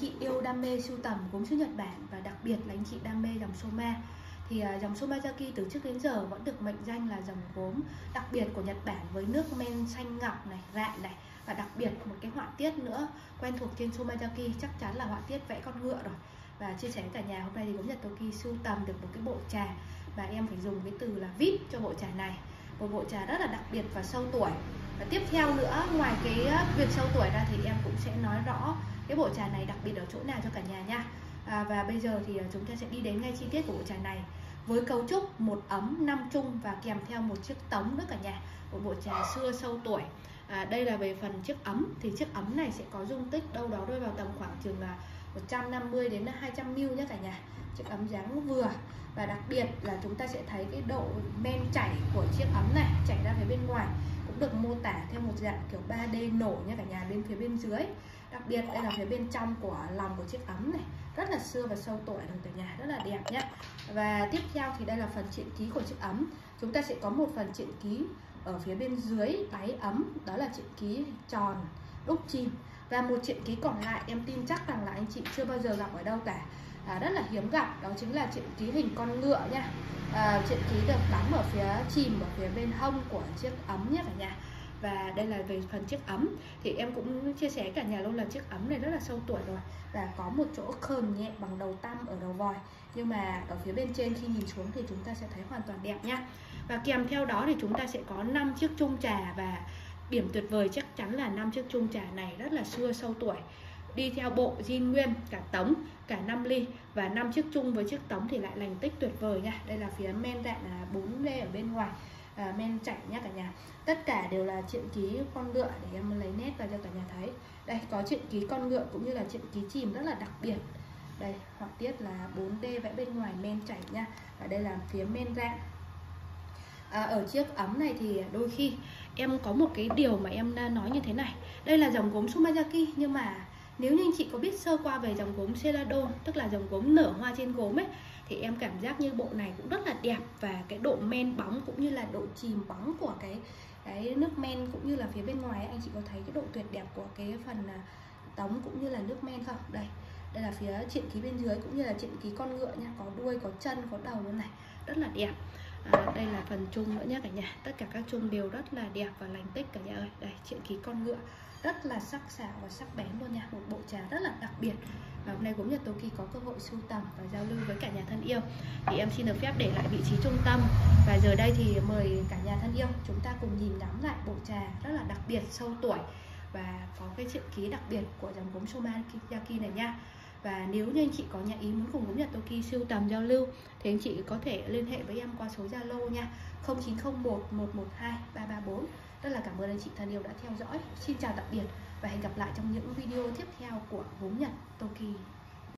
chị yêu đam mê sưu tầm gốm sứ Nhật Bản và đặc biệt là anh chị đam mê dòng Soma thì à, dòng Somazaki từ trước đến giờ vẫn được mệnh danh là dòng gốm đặc biệt của Nhật Bản với nước men xanh ngọc này, rạ này và đặc biệt một cái họa tiết nữa quen thuộc trên Somazaki chắc chắn là họa tiết vẽ con ngựa rồi. Và chia sẻ với cả nhà hôm nay thì gốm Nhật Toki sưu tầm được một cái bộ trà và em phải dùng cái từ là VIP cho bộ trà này. Một bộ trà rất là đặc biệt và sâu tuổi và tiếp theo nữa ngoài cái ờ, việc sâu tuổi ra thì em cũng sẽ nói rõ cái bộ trà này đặc biệt ở chỗ nào cho cả nhà nha. À, và bây giờ thì ờ, chúng ta sẽ đi đến ngay chi tiết của bộ trà này. Với cấu trúc một ấm năm chung và kèm theo một chiếc tống nữa cả nhà của bộ trà xưa sâu tuổi. À, đây là về phần chiếc ấm thì chiếc ấm này sẽ có dung tích đâu đó rơi vào tầm khoảng chừng là 150 đến 200 ml nhé cả nhà. Chiếc ấm dáng vừa và đặc biệt là chúng ta sẽ thấy cái độ men chảy của chiếc ấm này chảy ra phía bên ngoài cũng được mô tả theo một dạng kiểu 3D nổ nha cả nhà, bên phía bên dưới. Đặc biệt đây là phía bên trong của lòng của chiếc ấm này, rất là xưa và sâu tuổi đồng cả nhà, rất là đẹp nhé và tiếp theo thì đây là phần triện ký của chiếc ấm. Chúng ta sẽ có một phần triện ký ở phía bên dưới đáy ấm, đó là triện ký tròn đúc chìm và một triện ký còn lại, em tin chắc rằng là anh chị chưa bao giờ gặp ở đâu cả à, rất là hiếm gặp đó chính là triện ký hình con ngựa nha. À, triện ký được đóng ở phía chìm ở phía bên hông của chiếc ấm nhé cả nhà. Và đây là về phần chiếc ấm. Thì em cũng chia sẻ cả nhà luôn là chiếc ấm này rất là sâu tuổi rồi và có một chỗ khờn nhẹ bằng đầu tăm ở đầu vòi. Nhưng mà ở phía bên trên khi nhìn xuống thì chúng ta sẽ thấy hoàn toàn đẹp nhá và kèm theo đó thì chúng ta sẽ có 5 chiếc chung trà và điểm tuyệt vời chắc chắn là năm chiếc chung trà này rất là xưa sâu tuổi đi theo bộ zin nguyên cả tống cả 5 ly. Và năm chiếc chung với chiếc tống thì lại lành tích tuyệt vời nha. Đây là phía men đạn là 4 lê ở bên ngoài. À, men chảy nhá cả nhà. Tất cả đều là chuyện ký con ngựa để em lấy nét vào cho cả nhà thấy. Đây có chuyện ký con ngựa cũng như là chuyện ký chìm rất là đặc biệt. Đây họa tiết là 4D vẽ bên ngoài men chảy nha. Và đây là phía men rạng. À, ở chiếc ấm này thì đôi khi em có một cái điều mà em nói như thế này. Đây là dòng gốm Sumazaki nhưng mà nếu như anh chị có biết sơ qua về dòng gốm Celadon, tức là dòng gốm nở hoa trên gốm ấy, thì em cảm giác như bộ này cũng rất là đẹp và cái độ men bóng cũng như là độ chìm bóng của cái cái nước men cũng như là phía bên ngoài anh chị có thấy cái độ tuyệt đẹp của cái phần à, tống cũng như là nước men không? Đây đây là phía triện ký bên dưới cũng như là triện ký con ngựa nha, có đuôi, có chân, có đầu luôn này, rất là đẹp à, đây là phần chung nữa nhé cả nhà. Tất cả các chung đều rất là đẹp và lành tích cả nhà ơi. Đây chuyện ký con ngựa rất là sắc sảo và sắc bén luôn nha. Một bộ trà rất là đặc biệt. Và hôm nay cũng Nhật Toki có cơ hội sưu tầm và giao lưu với cả nhà thân yêu. Thì em xin được phép để lại vị trí trung tâm. Và giờ đây thì mời cả nhà thân yêu chúng ta cùng nhìn ngắm lại bộ trà rất là đặc biệt sâu tuổi và có cái chuyện ký đặc biệt của dòng gốm Somazaki này nha và nếu như anh chị có nhà ý muốn cùng gốm Nhật Toki siêu tầm giao lưu, thì anh chị có thể liên hệ với em qua số Zalo nha. 0901 112 334 rất là cảm ơn anh chị thân yêu đã theo dõi. Xin chào tạm biệt và hẹn gặp lại trong những video tiếp theo của gốm Nhật Toki